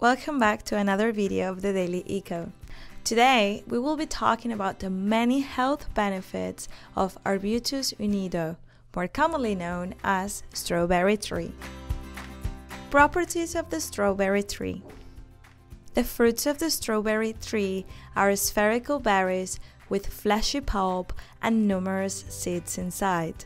Welcome back to another video of the Daily Eco. Today, we will be talking about the many health benefits of Arbutus unedo, more commonly known as strawberry tree. Properties of the strawberry tree. The fruits of the strawberry tree are spherical berries with fleshy pulp and numerous seeds inside.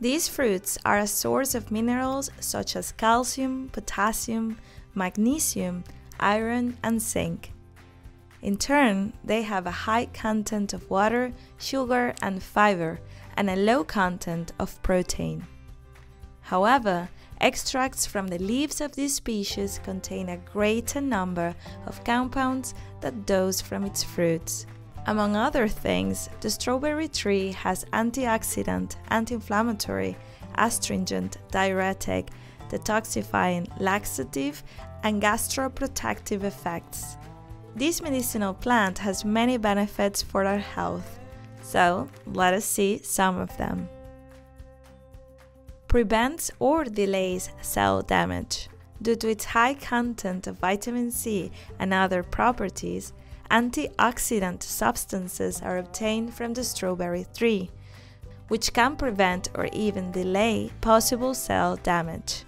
These fruits are a source of minerals such as calcium, potassium, magnesium, iron, and zinc. In turn, they have a high content of water, sugar, and fiber, and a low content of protein. However, extracts from the leaves of this species contain a greater number of compounds than those from its fruits. Among other things, the strawberry tree has antioxidant, anti-inflammatory, astringent, diuretic, detoxifying, laxative, and gastroprotective effects. This medicinal plant has many benefits for our health, so let us see some of them. Prevents or delays cell damage. Due to its high content of vitamin C and other properties, antioxidant substances are obtained from the strawberry tree, which can prevent or even delay possible cell damage.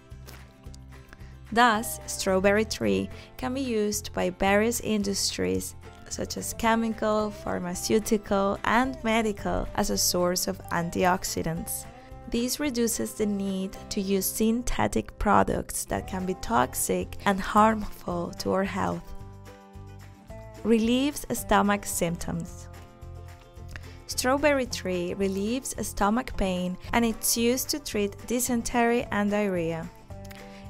Thus, strawberry tree can be used by various industries such as chemical, pharmaceutical, and medical as a source of antioxidants. This reduces the need to use synthetic products that can be toxic and harmful to our health relieves stomach symptoms. Strawberry tree relieves stomach pain and it's used to treat dysentery and diarrhea.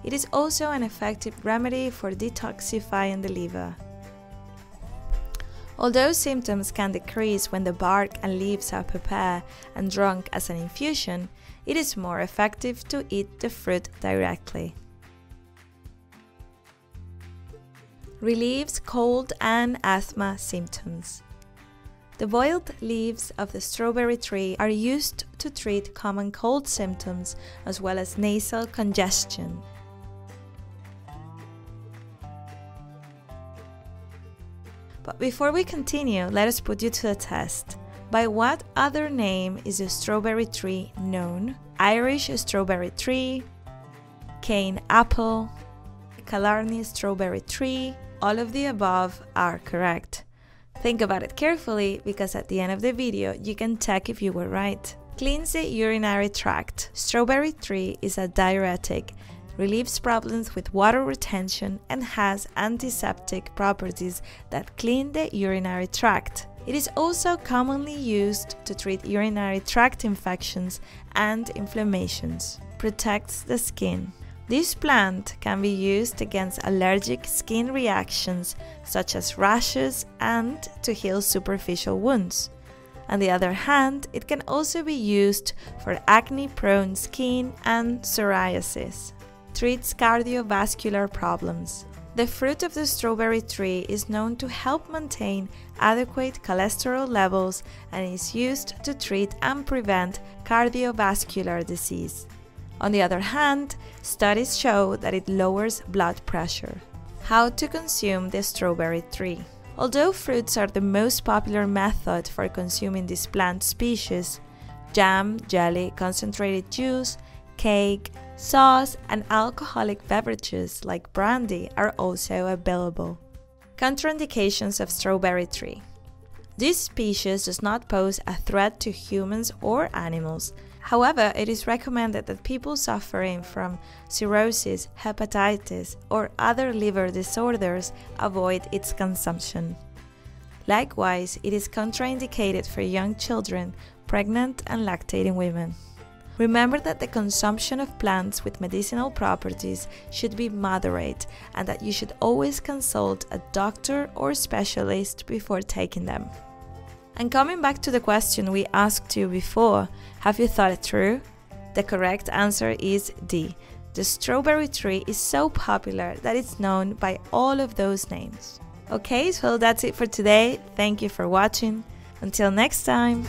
It is also an effective remedy for detoxifying the liver. Although symptoms can decrease when the bark and leaves are prepared and drunk as an infusion, it is more effective to eat the fruit directly. Relieves cold and asthma symptoms. The boiled leaves of the strawberry tree are used to treat common cold symptoms as well as nasal congestion. But before we continue, let us put you to the test. By what other name is the strawberry tree known? Irish strawberry tree, cane apple, Killarney strawberry tree, all of the above are correct. Think about it carefully because at the end of the video you can check if you were right. Cleans the urinary tract. Strawberry tree is a diuretic, relieves problems with water retention, and has antiseptic properties that clean the urinary tract. It is also commonly used to treat urinary tract infections and inflammations. Protects the skin. This plant can be used against allergic skin reactions such as rashes and to heal superficial wounds. On the other hand, it can also be used for acne prone skin and psoriasis. Treats cardiovascular problems. The fruit of the strawberry tree is known to help maintain adequate cholesterol levels and is used to treat and prevent cardiovascular disease. On the other hand, studies show that it lowers blood pressure. How to consume the strawberry tree. Although fruits are the most popular method for consuming this plant species, jam, jelly, concentrated juice, cake, sauce, and alcoholic beverages like brandy are also available. Contraindications of strawberry tree. This species does not pose a threat to humans or animals, However, it is recommended that people suffering from cirrhosis, hepatitis, or other liver disorders avoid its consumption. Likewise, it is contraindicated for young children, pregnant, and lactating women. Remember that the consumption of plants with medicinal properties should be moderate and that you should always consult a doctor or specialist before taking them. And coming back to the question we asked you before, have you thought it through? The correct answer is D. The strawberry tree is so popular that it's known by all of those names. Okay, so that's it for today. Thank you for watching. Until next time.